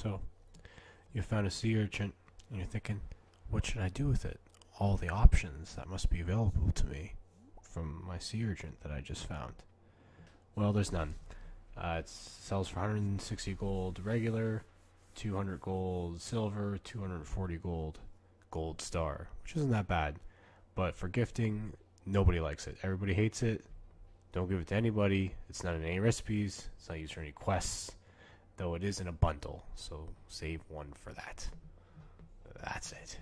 So, you found a sea urchin, and you're thinking, what should I do with it? All the options that must be available to me from my sea urchin that I just found. Well, there's none. Uh, it sells for 160 gold regular, 200 gold silver, 240 gold gold star, which isn't that bad. But for gifting, nobody likes it. Everybody hates it. Don't give it to anybody. It's not in any recipes. It's not used for any quests, though it is in a bundle. So save one for that. That's it.